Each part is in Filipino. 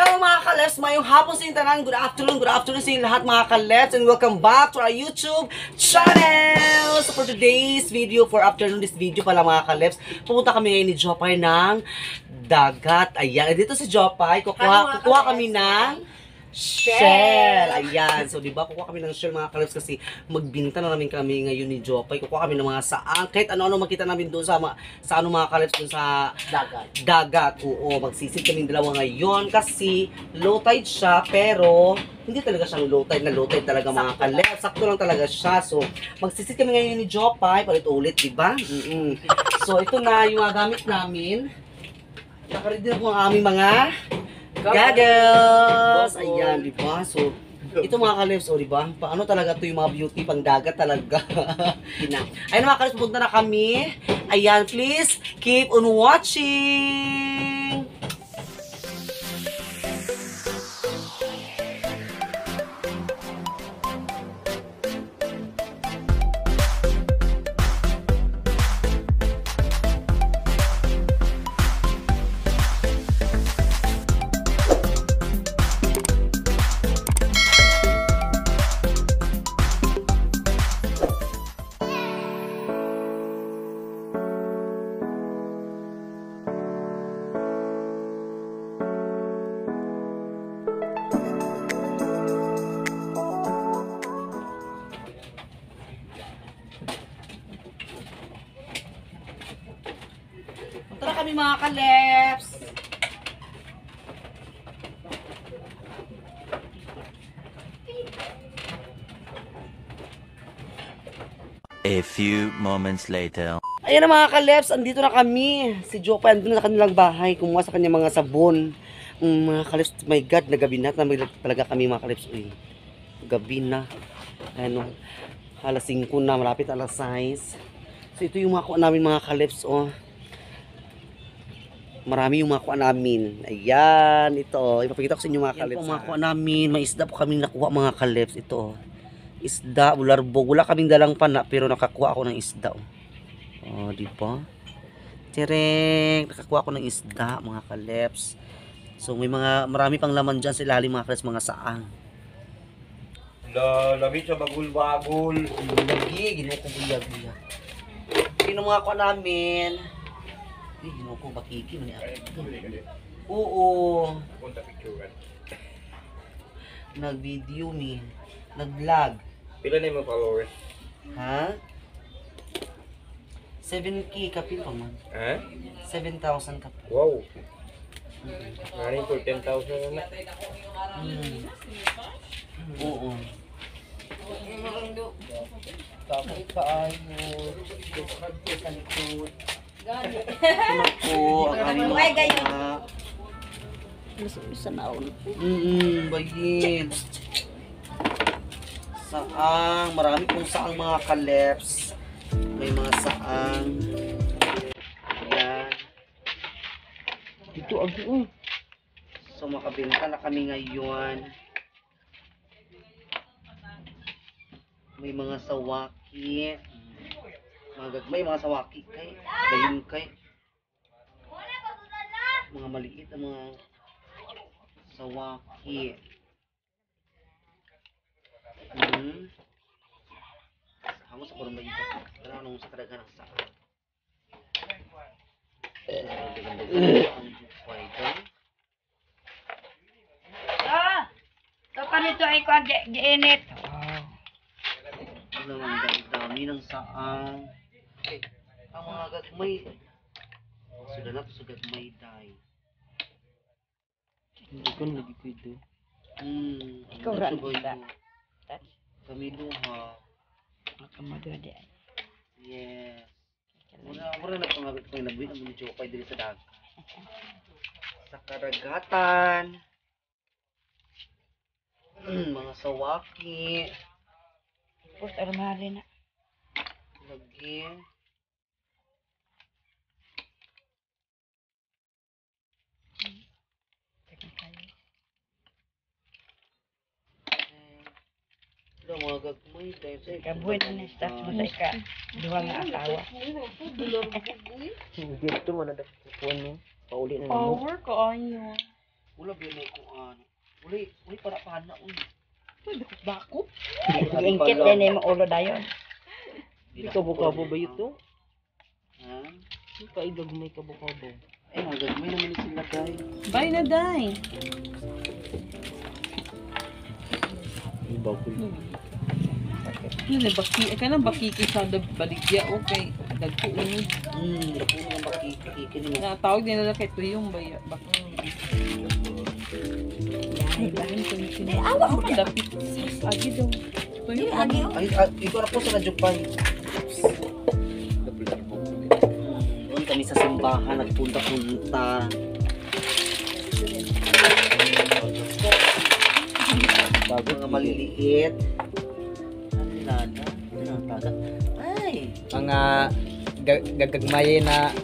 Hello mga kalebs, mayong hapon sa inyo tanan. Good afternoon, good afternoon sa inyo lahat mga kalebs and welcome back to our YouTube channel. So for today's video, for afternoon this video pala mga kalebs, pupunta kami ngayon ni Jopay ng dagat. Ayan, dito si Jopay, kukuha, kukuha kami ng Shell. Ayan. So, di ba, kukuha kami ng shell mga kalebs kasi magbinta na namin kami ngayon ni Jopay. Kukuha kami ng mga saan. Kahit ano-ano makita namin doon sa, sa ano mga kalebs doon sa Dagat. dagat. Oo, magsisid kami dalawa ngayon kasi low tide siya pero hindi talaga siyang low tide na low tide talaga mga kaleb. Sakto lang talaga siya. So, magsisid kami ngayon ni Jopay, palit-ulit, di ba? Mm-mm. So, ito na yung mga gamit namin. Nakaready na po ang aming mga goggles. Ayan, di ba? So, ito mga kalebs, o di ba? Paano talaga to yung mga beauty pang dagat talaga? Ayun mga kalebs, pupunta na kami. Ayan, please, keep on watching! Kami mga kalebs! A few moments later. Ayan na mga kalebs, andito na kami. Si Jopa, andito na sa kanilang bahay. Kumuha sa kanyang mga sabon. Mm, mga kalebs, my God, nagabi na. Talaga kami mga kalebs. Uy, gabi na. Ano, alas 5 na, malapit alas 6. So ito yung mga kuha namin mga kalebs, oh. Marami yung mga kuha namin. Ayan, ito. oh. Ipapakita ko sa inyo mga Yan kalebs. po, mga kuha namin. May isda po kami nakuha mga kalebs. Ito, oh. Isda, bularbog. Wala kaming dalang pana, pero nakakuha ako ng isda, oh. Oh, di ba? Tireng, nakakuha ko ng isda, mga kaleps. So, may mga, marami pang laman dyan sa ilalim, mga kaleps, mga saang. La, lamit sa bagul-bagul. Lagi, ginawa ko buya-buya. Sino mga kuha namin? Eh, ginawa ko bakiki. Mani Oo. Punta picturean. Nag-video mi. Nag-vlog. Pila na yung mga followers? Ha? 7K kapil pa man. Ha? 7,000 kapil. Wow. Maring for 10,000 na na. Hmm. Oo. Tapos kaayo. Sa likod. Ito po, ang aming mga kuha. Isa na ako. Mm-mm. Saang, marami pong saang mga kaleps. May mga saang. Ayan. Dito ako. So makabenta na kami ngayon. May mga sawaki. Mga gagmay, mga sawaki kay. Dayon kay. Mga maliit na mga sawaki. Hmm. Ako sa kurang bayi ka. Pero anong sa kadagan ng sa. Ang daw. Ah! Ito pa nito ay ko giinit. Ano naman dami, dami ng saang. Ang mga gagmay. Sudah na to sa gagmay day. Hindi ko lagi pwede. Hmm. Ikaw, bayo? da. Kami duha. Makamado di. Yes. Mura, mura na pangabit ko yung nagbuhin ang jokay dili sa dag. Sa karagatan. Mga sawaki. Tapos armari na. Lagi. Wala mga gagmay dahil sa Kabuhin na stats mo sa ika. Duha nga asawa. Dito mo na dapat kukuha mo. Pauli na mo. Power ko ano. Wala ba may kuan. Wala, wala para pana uy. Bako? Iingkit din yung ulo dayon. Di kabo-kabo ba ito? Ha? Kaidag may kabo-kabo. Eh, gagawin naman sila guys. Bye na, day. Ibaw ko. Ano, baki, ka na bakiki sa baligya, okay. Dagko unod. Hmm, mga makikikin mo. Natawag din nila kay Tuyong baya. Bako. Ay, awa mo Dapit. Agi daw. Tuyong agi. Ay, ah, ito na po sa Rajupay. Doon kami sa simbahan, nagpunta-punta. Bago nga maliliit. Ay! mga gag- gagagmay na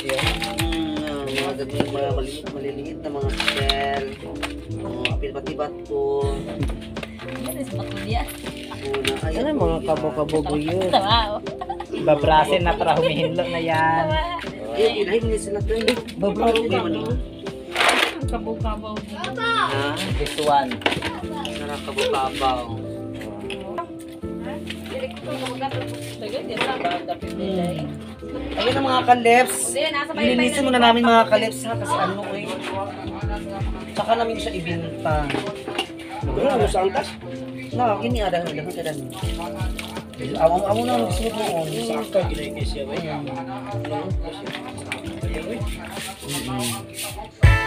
yun. Mm, mga ganun, mga maliliit, maliliit na mga shell. Oh, pibat-ibat ko. Ano mga kabo-kabo yun? Babrasin na para humihinlo na yan. Eh, ilahin niya sila to. Eh, naman yun. Kabaw-kabaw. Ha? This one. Nakakababaw. Dagan Ayun ang mga kalips. Nilinisin muna namin mga kalips ha kasi ano eh. Tsaka namin siya ibinta. Ano sa angkas? Na, kini ada ada ada. Awang awang na gusto ko mo. Sa angkas ginay siya ba? Basta po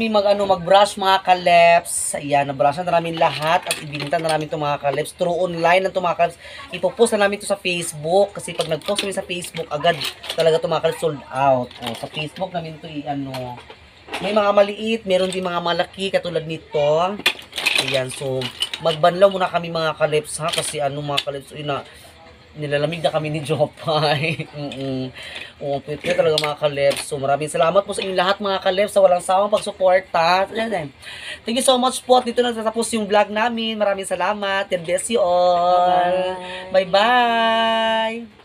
kami mag ano mag-brush mga kaleps. Ayan, na-brush na namin lahat at ibinta na namin itong mga kaleps. Through online itong mga kaleps. Ipopost na namin ito sa Facebook kasi pag nag-post kami sa Facebook, agad talaga itong mga kaleps sold out. O, sa Facebook namin ito i-ano. May mga maliit, meron din mga malaki katulad nito. Ayan, so magbanlaw muna kami mga kaleps ha kasi ano mga kaleps, yun na nilalamig na kami ni Jopay. Mm-mm. Oo, na talaga mga kaleps. So maraming salamat po sa inyong lahat mga kaleps sa walang sawang pagsuporta. Thank you so much po. Dito na tatapos yung vlog namin. Maraming salamat. God bless you all. Bye-bye.